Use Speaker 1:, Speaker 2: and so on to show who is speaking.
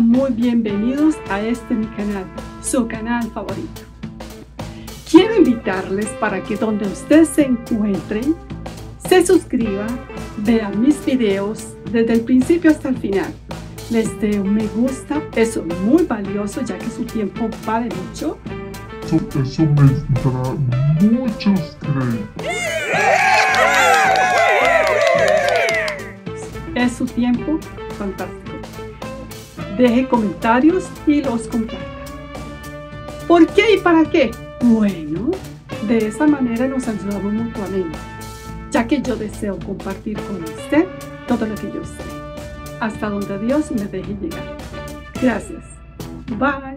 Speaker 1: muy bienvenidos a este mi canal, su canal favorito. Quiero invitarles para que donde ustedes se encuentren, se suscriban, vean mis videos desde el principio hasta el final. Les dé un me gusta, eso es muy valioso ya que su tiempo vale mucho.
Speaker 2: Eso, eso me dará muchos créditos.
Speaker 1: Es su tiempo fantástico. Deje comentarios y los comparta. ¿Por qué y para qué? Bueno, de esa manera nos ayudamos mutuamente, ya que yo deseo compartir con usted todo lo que yo sé, hasta donde Dios me deje llegar. Gracias. Bye.